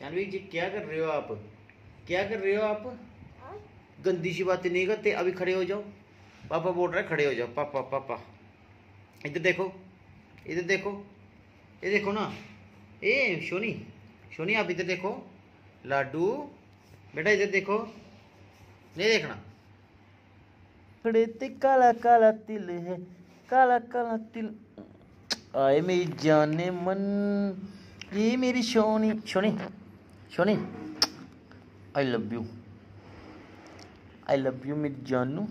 जानवी जी क्या कर रहे हो आप? क्या कर रहे हो आप? गंदी सी बातें नहीं करते अभी खड़े हो जाओ। पापा बोल रहे खड़े हो जाओ। पापा पापा। इधर देखो इधर देखो ये देखो ना। ए सोनी सोनी आप इधर देखो। लाडू। बेटा इधर देखो। नहीं देखना। खड़े काला काला तिल है। काला काला तिल। आए मेरी जाने मन। ये मेरी Soni Soni. Soni I love you I love you मेरी जानू